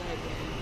Russia again.